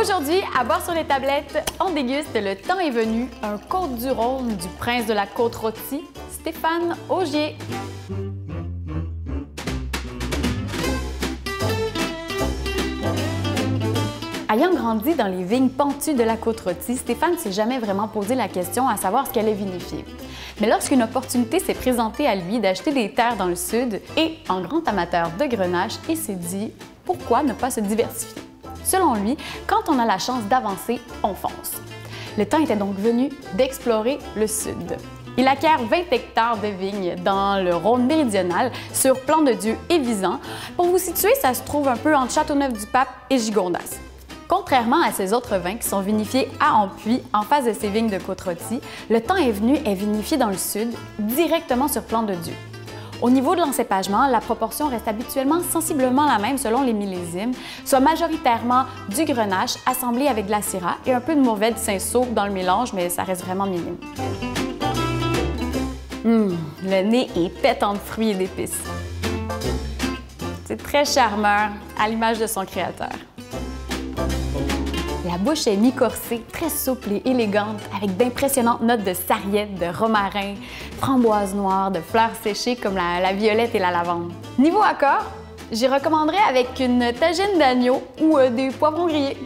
Aujourd'hui, à bord sur les tablettes, on déguste Le temps est venu, un côte du Rhône du prince de la côte rôtie, Stéphane Augier. Ayant grandi dans les vignes pentues de la côte rôtie, Stéphane ne s'est jamais vraiment posé la question à savoir ce qu'elle est vinifier. Mais lorsqu'une opportunité s'est présentée à lui d'acheter des terres dans le sud et en grand amateur de grenache, il s'est dit pourquoi ne pas se diversifier? Selon lui, quand on a la chance d'avancer, on fonce. Le temps était donc venu d'explorer le sud. Il acquiert 20 hectares de vignes dans le Rhône méridional sur Plan de Dieu et Visan. Pour vous situer, ça se trouve un peu entre Châteauneuf-du-Pape et Gigondas. Contrairement à ces autres vins qui sont vinifiés à Ampuis, en face de ces vignes de côte le temps est venu est vinifié dans le sud, directement sur plan de Dieu. Au niveau de l'encépagement, la proportion reste habituellement sensiblement la même selon les millésimes, soit majoritairement du grenache assemblé avec de la syrah et un peu de mauvais de saint dans le mélange, mais ça reste vraiment minime. Hum, le nez est pétant de fruits et d'épices. C'est très charmeur, à l'image de son créateur. La bouche est mi-corsée, très souple et élégante, avec d'impressionnantes notes de sarriette, de romarin, framboise noire, de fleurs séchées comme la, violette et la lavande. Niveau accord, j'y recommanderais avec une tagine d'agneau ou euh, des poivrons grillés.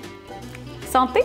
Santé!